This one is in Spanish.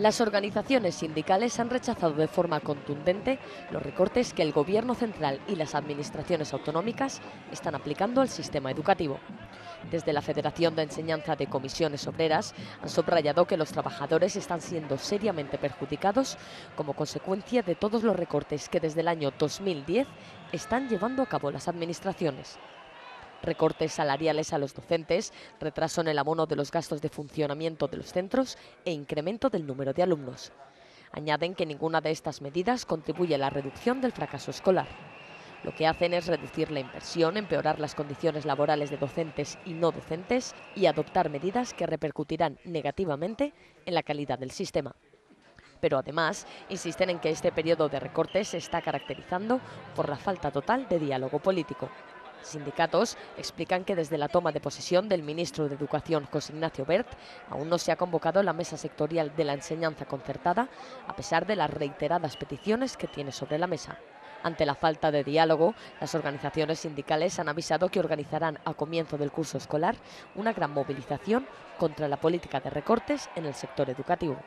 Las organizaciones sindicales han rechazado de forma contundente los recortes que el Gobierno central y las administraciones autonómicas están aplicando al sistema educativo. Desde la Federación de Enseñanza de Comisiones Obreras han subrayado que los trabajadores están siendo seriamente perjudicados como consecuencia de todos los recortes que desde el año 2010 están llevando a cabo las administraciones recortes salariales a los docentes, retraso en el abono de los gastos de funcionamiento de los centros e incremento del número de alumnos. Añaden que ninguna de estas medidas contribuye a la reducción del fracaso escolar. Lo que hacen es reducir la inversión, empeorar las condiciones laborales de docentes y no docentes y adoptar medidas que repercutirán negativamente en la calidad del sistema pero además insisten en que este periodo de recortes se está caracterizando por la falta total de diálogo político. Sindicatos explican que desde la toma de posesión del ministro de Educación, José Ignacio Bert, aún no se ha convocado la mesa sectorial de la enseñanza concertada, a pesar de las reiteradas peticiones que tiene sobre la mesa. Ante la falta de diálogo, las organizaciones sindicales han avisado que organizarán a comienzo del curso escolar una gran movilización contra la política de recortes en el sector educativo.